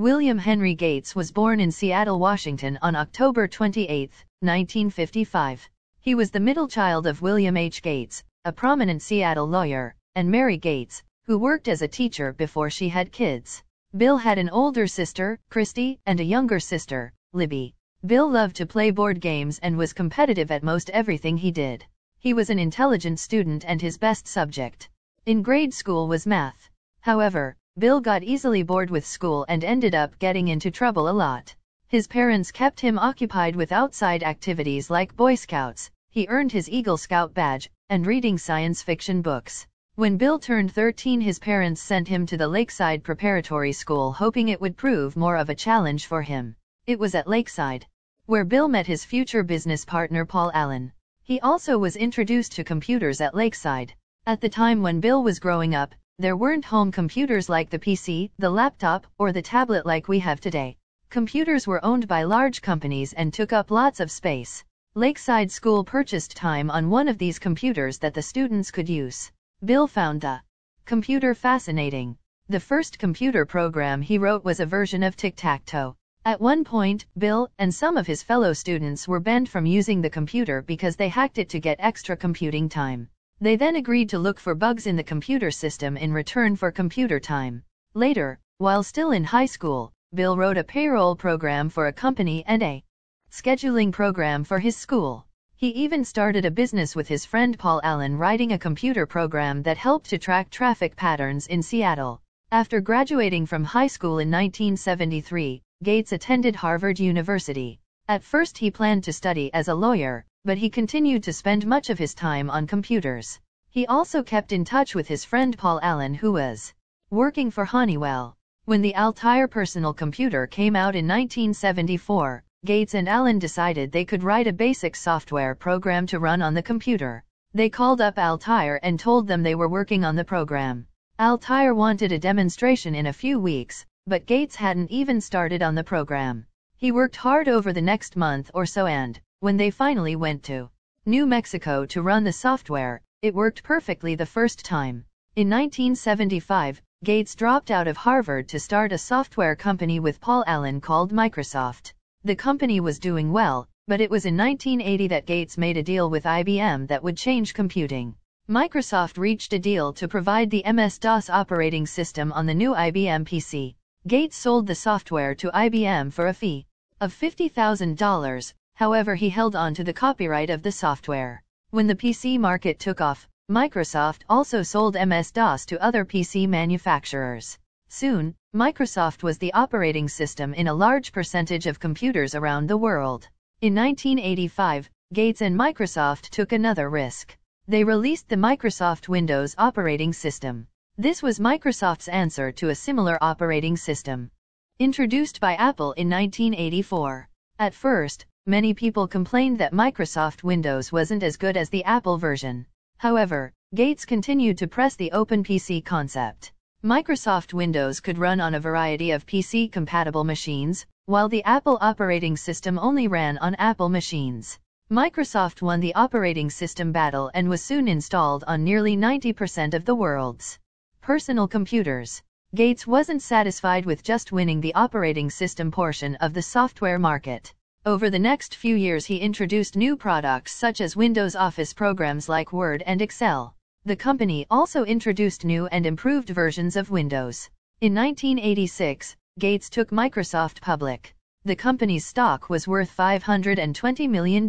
William Henry Gates was born in Seattle, Washington on October 28, 1955. He was the middle child of William H. Gates, a prominent Seattle lawyer, and Mary Gates, who worked as a teacher before she had kids. Bill had an older sister, Christy, and a younger sister, Libby. Bill loved to play board games and was competitive at most everything he did. He was an intelligent student and his best subject in grade school was math. However, Bill got easily bored with school and ended up getting into trouble a lot. His parents kept him occupied with outside activities like Boy Scouts, he earned his Eagle Scout badge, and reading science fiction books. When Bill turned 13 his parents sent him to the Lakeside Preparatory School hoping it would prove more of a challenge for him. It was at Lakeside, where Bill met his future business partner Paul Allen. He also was introduced to computers at Lakeside. At the time when Bill was growing up, there weren't home computers like the PC, the laptop, or the tablet like we have today. Computers were owned by large companies and took up lots of space. Lakeside School purchased time on one of these computers that the students could use. Bill found the computer fascinating. The first computer program he wrote was a version of tic-tac-toe. At one point, Bill and some of his fellow students were banned from using the computer because they hacked it to get extra computing time. They then agreed to look for bugs in the computer system in return for computer time. Later, while still in high school, Bill wrote a payroll program for a company and a scheduling program for his school. He even started a business with his friend Paul Allen writing a computer program that helped to track traffic patterns in Seattle. After graduating from high school in 1973, Gates attended Harvard University. At first he planned to study as a lawyer, but he continued to spend much of his time on computers. He also kept in touch with his friend Paul Allen who was working for Honeywell. When the Altair personal computer came out in 1974, Gates and Allen decided they could write a basic software program to run on the computer. They called up Altair and told them they were working on the program. Altair wanted a demonstration in a few weeks, but Gates hadn't even started on the program. He worked hard over the next month or so and, when they finally went to New Mexico to run the software, it worked perfectly the first time. In 1975, Gates dropped out of Harvard to start a software company with Paul Allen called Microsoft. The company was doing well, but it was in 1980 that Gates made a deal with IBM that would change computing. Microsoft reached a deal to provide the MS-DOS operating system on the new IBM PC. Gates sold the software to IBM for a fee of $50,000, however he held on to the copyright of the software. When the PC market took off, Microsoft also sold MS-DOS to other PC manufacturers. Soon, Microsoft was the operating system in a large percentage of computers around the world. In 1985, Gates and Microsoft took another risk. They released the Microsoft Windows operating system. This was Microsoft's answer to a similar operating system. Introduced by Apple in 1984. At first, many people complained that Microsoft Windows wasn't as good as the Apple version. However, Gates continued to press the open PC concept. Microsoft Windows could run on a variety of PC-compatible machines, while the Apple operating system only ran on Apple machines. Microsoft won the operating system battle and was soon installed on nearly 90% of the world's personal computers. Gates wasn't satisfied with just winning the operating system portion of the software market. Over the next few years he introduced new products such as Windows Office programs like Word and Excel. The company also introduced new and improved versions of Windows. In 1986, Gates took Microsoft public. The company's stock was worth $520 million.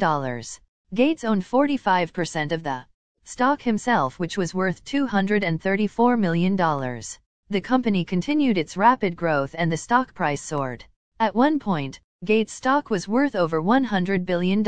Gates owned 45% of the stock himself which was worth $234 million. The company continued its rapid growth and the stock price soared. At one point, Gates' stock was worth over $100 billion.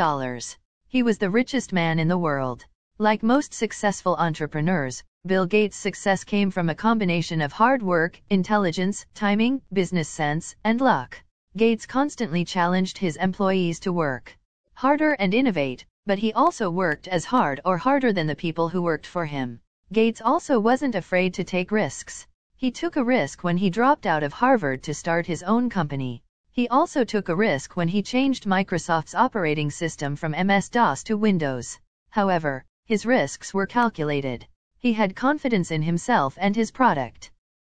He was the richest man in the world. Like most successful entrepreneurs, Bill Gates' success came from a combination of hard work, intelligence, timing, business sense, and luck. Gates constantly challenged his employees to work harder and innovate, but he also worked as hard or harder than the people who worked for him. Gates also wasn't afraid to take risks. He took a risk when he dropped out of Harvard to start his own company. He also took a risk when he changed Microsoft's operating system from MS-DOS to Windows. However, his risks were calculated. He had confidence in himself and his product.